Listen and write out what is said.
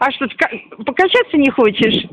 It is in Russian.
А что, ты покачаться не хочешь?